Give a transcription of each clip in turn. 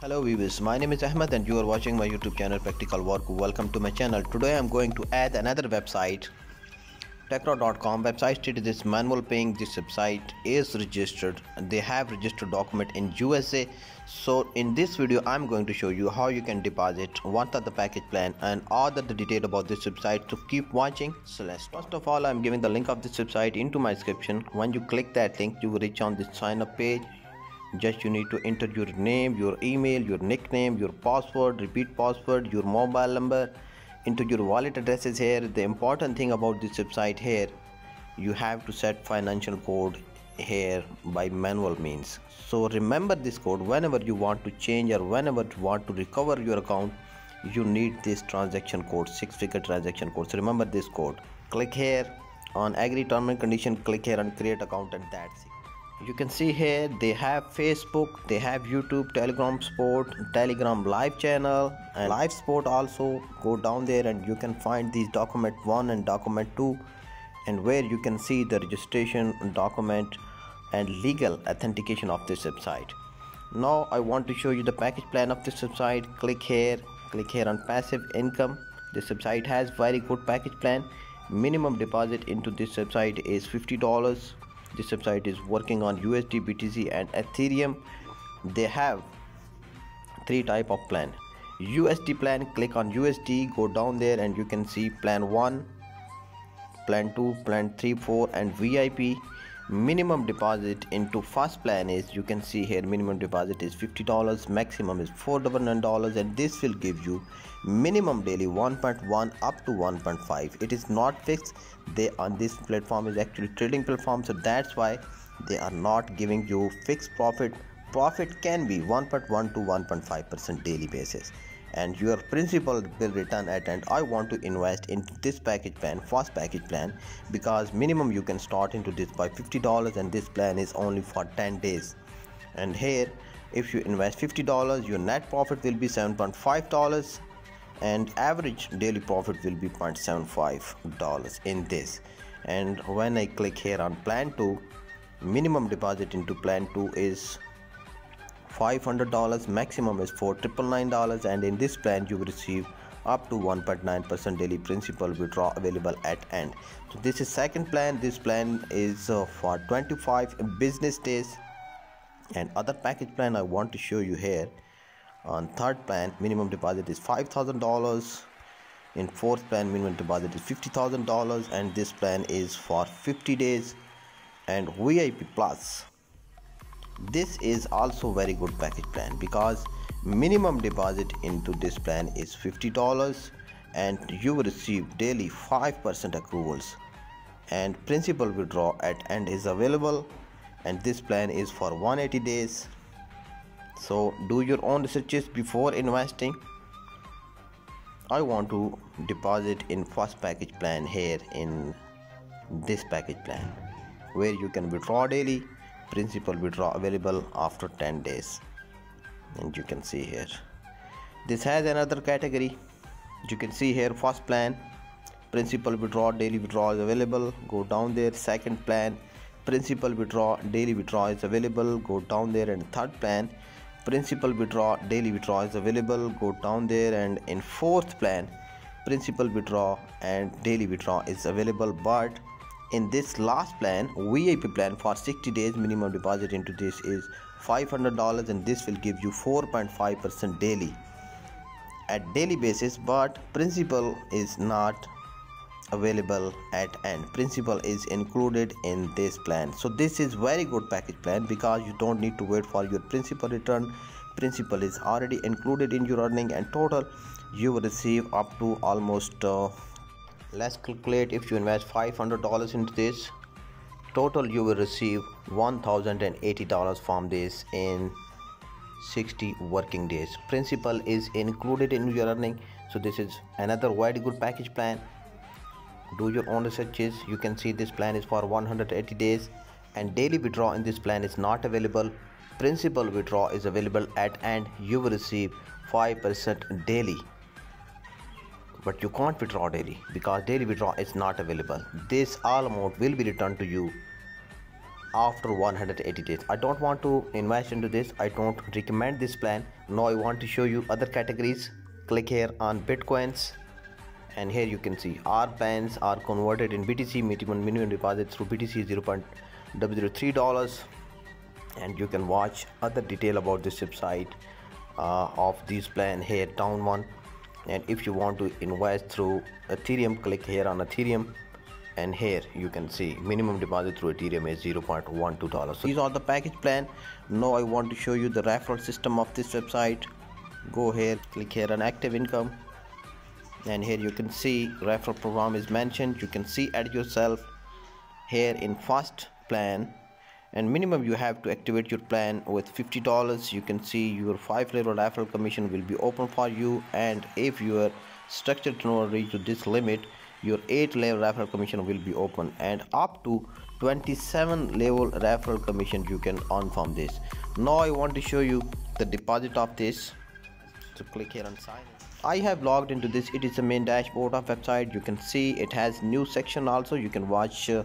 Hello viewers, my name is Ahmed and you are watching my YouTube channel Practical Work. Welcome to my channel. Today I am going to add another website Teqra.com website. Stated this manual paying. This website is registered. They have registered document in USA so in this video I'm going to show you how you can deposit what are the package plan and all the detail about this website. To keep watching. So let's first of all I'm giving the link of this website into my description. When you click that link you will reach on this sign up page just you need to enter your name your email your nickname your password repeat password your mobile number into your wallet addresses here. The important thing about this website here you have to set financial code here by manual means. So remember this code. Whenever you want to change or whenever you want to recover your account you need this transaction code six figure transaction code. So remember this code. Click here on agree term and condition click here and create account and that's it you can see here they have facebook they have youtube telegram sport telegram live channel and live sport also. Go down there and you can find these document 1 and document 2 and where you can see the registration document and legal authentication of this website. Now i want to show you the package plan of this website. Click here click here on passive income. This website has very good package plan. Minimum deposit into this website is $50 this website is working on usd btc and ethereum. They have three type of plan. Usd plan click on usd go down there and you can see plan 1 plan 2 plan 3 4 and vip minimum deposit into first plan is you can see here minimum deposit is $50 maximum is $499 and this will give you minimum daily 1.1 up to 1.5 it is not fixed. They on this platform is actually trading platform so that's why they are not giving you fixed profit. Profit can be 1.1 to 1.5 percent daily basis and your principal will return at end i want to invest in this package plan first package plan because minimum you can start into this by $50 and this plan is only for 10 days. And here if you invest $50 your net profit will be $7.5 and average daily profit will be $0.75 in this. And when I click here on plan 2 minimum deposit into plan 2 is $500 maximum is $4,999 and in this plan you will receive up to 1.9% daily principal withdrawal available at end. So this is second plan. This plan is uh, for 25 business days. And other package plan I want to show you here. On third plan minimum deposit is $5000 in fourth plan minimum deposit is $50000 and this plan is for 50 days. And VIP plus this is also very good package plan because minimum deposit into this plan is $50 and you will receive daily 5% accruals. And principal withdrawal at end is available and this plan is for 180 days. So do your own researches before investing. I want to deposit in first package plan here in this package plan where you can withdraw daily principal withdraw available after 10 days. And you can see here. This has another category. You can see here first plan principal withdraw daily withdraw is available go down there. Second plan principal withdraw daily withdraw is available go down there. And third plan principal withdraw daily withdraw is available go down there. And in fourth plan principal withdraw and daily withdraw is available but in this last plan vip plan for 60 days minimum deposit into this is $500 and this will give you 4.5 percent daily. At daily basis but principal is not available at end. Principal is included in this plan. So this is very good package plan because you don't need to wait for your principal return. Principal is already included in your earning and total you will receive up to almost uh, let's calculate if you invest $500 into this. Total you will receive $1080 from this in 60 working days. Principal is included in your earning. So this is another very good package plan. Do your own researches. You can see this plan is for 180 days. And daily withdrawal in this plan is not available. Principal withdrawal is available at end you will receive 5% daily but you can't withdraw daily because daily withdrawal is not available. This all amount will be returned to you after 180 days. I don't want to invest into this. I don't recommend this plan. Now i want to show you other categories. Click here on bitcoins and here you can see our plans are converted in btc minimum minimum deposit through btc 0.003 dollars. And you can watch other detail about this website uh, of this plan here down one and if you want to invest through ethereum click here on ethereum. And here you can see minimum deposit through ethereum is 0.12 dollars. So these are the package plan. Now i want to show you the referral system of this website. Go here click here on active income. And here you can see referral program is mentioned. You can see at yourself here in first plan and minimum you have to activate your plan with $50 you can see your 5 level referral commission will be open for you. And if your structured turnover reach to this limit your 8 level referral commission will be open. And up to 27 level referral commission you can earn from this. Now i want to show you the deposit of this. So click here on sign i have logged into this. It is the main dashboard of website. You can see it has new section also. You can watch uh,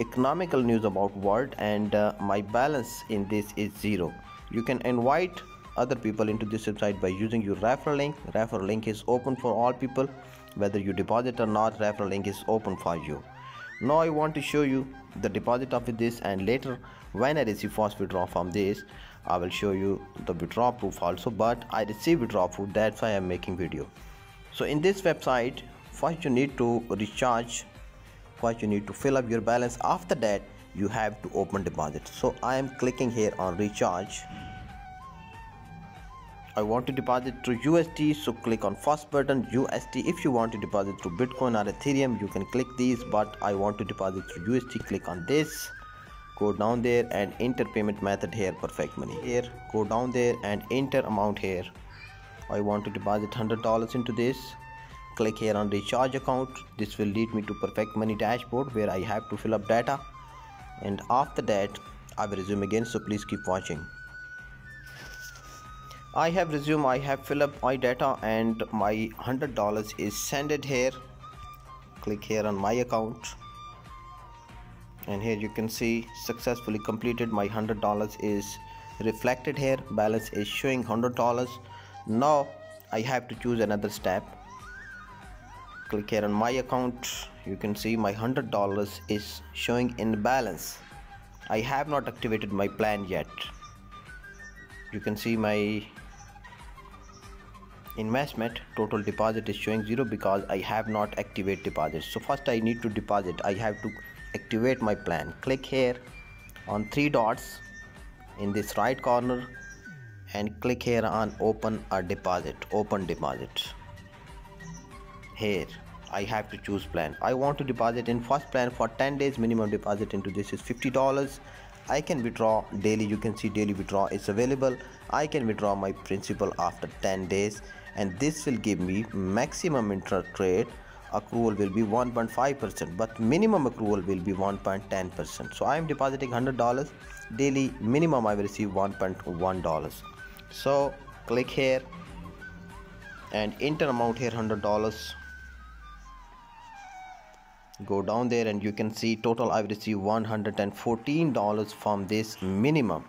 economical news about world and uh, my balance in this is zero. You can invite other people into this website by using your referral link. Referral link is open for all people whether you deposit or not referral link is open for you. Now i want to show you the deposit of this and later when i receive first withdraw from this i will show you the withdraw proof also but i receive withdraw proof that's why i'm making video. So in this website first you need to recharge first you need to fill up your balance. After that you have to open deposit. So i am clicking here on recharge. I want to deposit through USD so click on first button USD if you want to deposit through Bitcoin or Ethereum you can click these but I want to deposit through USD click on this. Go down there and enter payment method here perfect money here. Go down there and enter amount here. I want to deposit $100 into this click here on recharge account. This will lead me to perfect money dashboard where I have to fill up data. And after that I will resume again so please keep watching. I have resumed I have filled up my data and my hundred dollars is sended here. Click here on my account. And here you can see successfully completed my hundred dollars is reflected here. Balance is showing hundred dollars. Now I have to choose another step click here on my account. You can see my hundred dollars is showing in balance. I have not activated my plan yet. You can see my investment total deposit is showing zero because I have not activate deposit. So first I need to deposit. I have to activate my plan. Click here on three dots in this right corner and click here on open a deposit open deposit here. I have to choose plan. I want to deposit in first plan for 10 days minimum deposit into this is $50 I can withdraw daily. You can see daily withdraw is available. I can withdraw my principal after 10 days and this will give me maximum interest rate. Accrual will be 1.5% but minimum accrual will be 1.10% so I am depositing $100 daily minimum I will receive $1.1 so click here and enter amount here $100 go down there and you can see total I've received $114 from this minimum.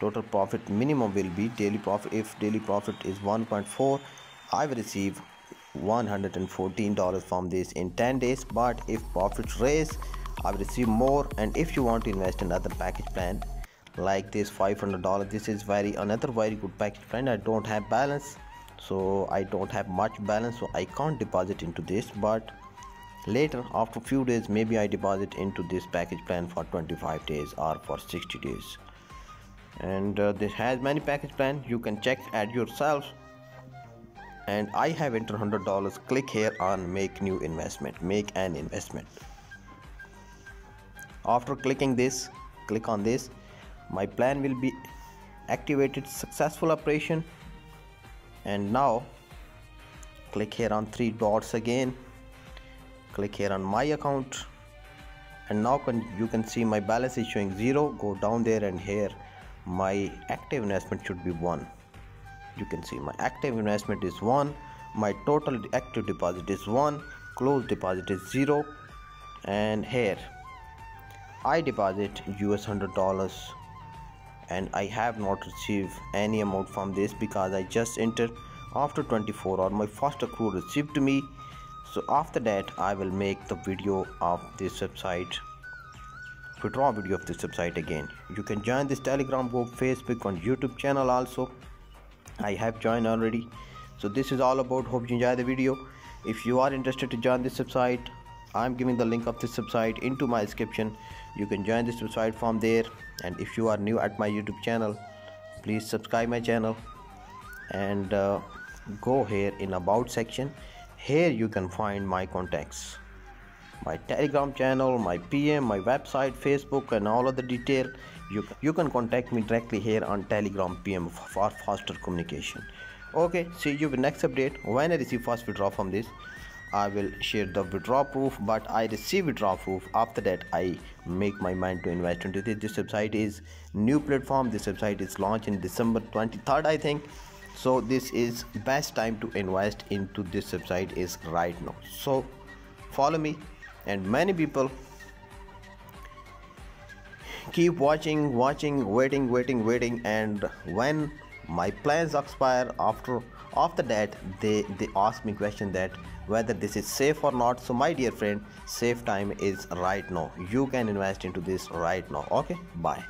Total profit minimum will be daily profit if daily profit is 1.4 i will receive 114 dollars from this in 10 days. But if profits raise i will receive more. And if you want to invest in other package plan like this 500 dollars this is very another very good package plan. I don't have balance so i don't have much balance so i can't deposit into this. But later after few days maybe i deposit into this package plan for 25 days or for 60 days. And uh, this has many package plan. You can check at yourself. And I have entered hundred dollars. Click here on make new investment. Make an investment. After clicking this click on this my plan will be activated. Successful operation. And now click here on three dots again click here on my account. And now can, you can see my balance is showing zero. Go down there and here my active investment should be 1 you can see my active investment is 1 my total active deposit is 1 closed deposit is 0 and here I deposit US hundred dollars. And I have not received any amount from this because I just entered after 24 or my first accrual received to me so after that I will make the video of this website. Withdraw video of this website again you can join this telegram group facebook on youtube channel also. I have joined already. So this is all about hope you enjoy the video. If you are interested to join this website I'm giving the link of this website into my description. You can join this website from there. And if you are new at my YouTube channel please subscribe my channel. And uh, go here in about section here you can find my contacts. My telegram channel my pm my website facebook and all of the detail. You, you can contact me directly here on telegram pm for faster communication. Okay see you in next update. When i receive first withdraw from this I will share the withdraw proof but I receive withdraw proof. After that I make my mind to invest into this. This website is new platform. This website is launched in December 23rd I think so this is best time to invest into this website is right now. So follow me and many people keep watching watching waiting waiting waiting. And when my plans expire after after that they they ask me question that whether this is safe or not. So my dear friend safe time is right now. You can invest into this right now. Okay bye